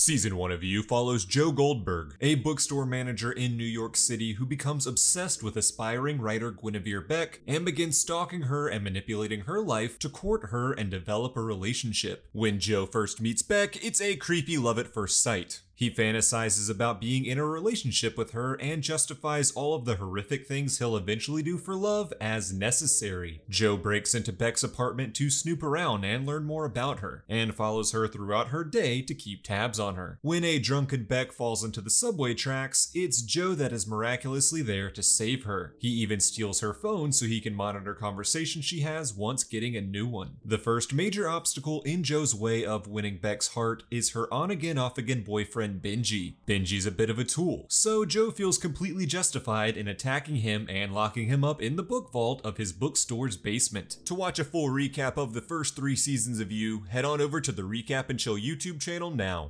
Season 1 of You follows Joe Goldberg, a bookstore manager in New York City who becomes obsessed with aspiring writer Guinevere Beck and begins stalking her and manipulating her life to court her and develop a relationship. When Joe first meets Beck, it's a creepy love at first sight. He fantasizes about being in a relationship with her and justifies all of the horrific things he'll eventually do for love as necessary. Joe breaks into Beck's apartment to snoop around and learn more about her, and follows her throughout her day to keep tabs on her. When a drunken Beck falls into the subway tracks, it's Joe that is miraculously there to save her. He even steals her phone so he can monitor conversations she has once getting a new one. The first major obstacle in Joe's way of winning Beck's heart is her on again off again boyfriend friend Benji. Benji's a bit of a tool, so Joe feels completely justified in attacking him and locking him up in the book vault of his bookstore's basement. To watch a full recap of the first three seasons of You, head on over to the Recap and Chill YouTube channel now.